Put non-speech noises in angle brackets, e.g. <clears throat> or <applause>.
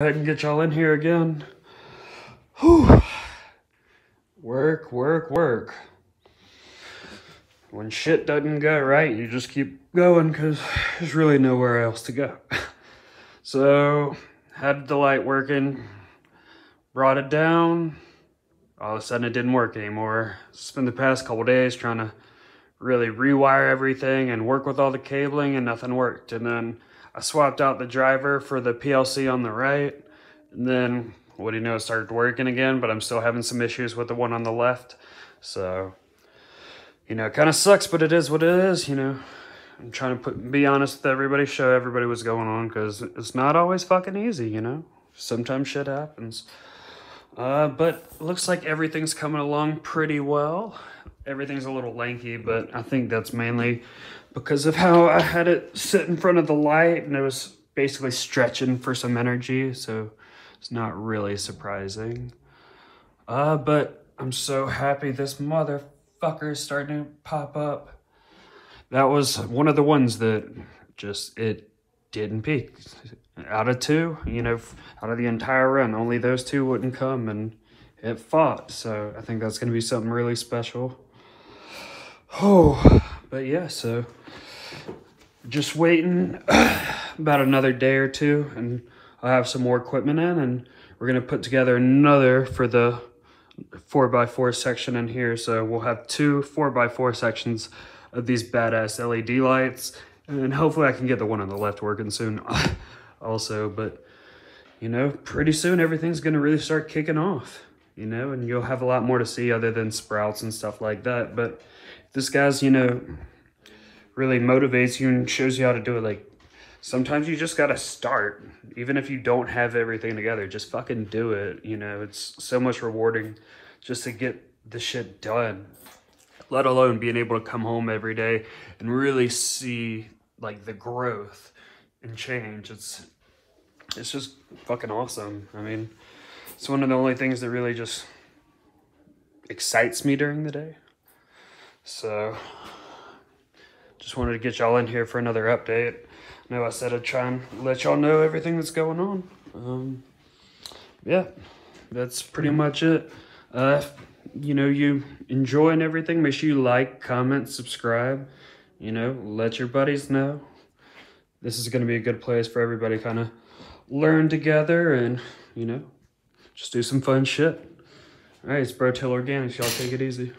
ahead and get y'all in here again. Whew. Work, work, work. When shit doesn't go right, you just keep going because there's really nowhere else to go. <laughs> so, had the light working, brought it down. All of a sudden, it didn't work anymore. Spent the past couple days trying to really rewire everything and work with all the cabling, and nothing worked. And then I swapped out the driver for the PLC on the right. And then, what do you know, it started working again, but I'm still having some issues with the one on the left. So, you know, it kind of sucks, but it is what it is, you know. I'm trying to put, be honest with everybody, show everybody what's going on, because it's not always fucking easy, you know. Sometimes shit happens. Uh, but looks like everything's coming along pretty well. Everything's a little lanky, but I think that's mainly because of how I had it sit in front of the light and it was basically stretching for some energy, so it's not really surprising. Uh, but I'm so happy this motherfucker is starting to pop up. That was one of the ones that just, it didn't peek. Out of two, you know, out of the entire run, only those two wouldn't come and it fought. So I think that's going to be something really special. Oh, but yeah, so just waiting <clears throat> about another day or two and I'll have some more equipment in and we're going to put together another for the 4x4 section in here. So we'll have two 4x4 sections of these badass LED lights and hopefully I can get the one on the left working soon <laughs> also. But, you know, pretty soon everything's going to really start kicking off, you know, and you'll have a lot more to see other than sprouts and stuff like that. But this guy's, you know, really motivates you and shows you how to do it. Like, sometimes you just got to start. Even if you don't have everything together, just fucking do it. You know, it's so much rewarding just to get the shit done let alone being able to come home every day and really see like the growth and change. It's it's just fucking awesome. I mean, it's one of the only things that really just excites me during the day. So, just wanted to get y'all in here for another update. I know I said I'd try and let y'all know everything that's going on. Um, yeah, that's pretty much it. Uh, you know, you enjoying everything, make sure you like, comment, subscribe. You know, let your buddies know. This is going to be a good place for everybody kind of learn together and, you know, just do some fun shit. All right, it's Bro Till Organics. Y'all take it easy.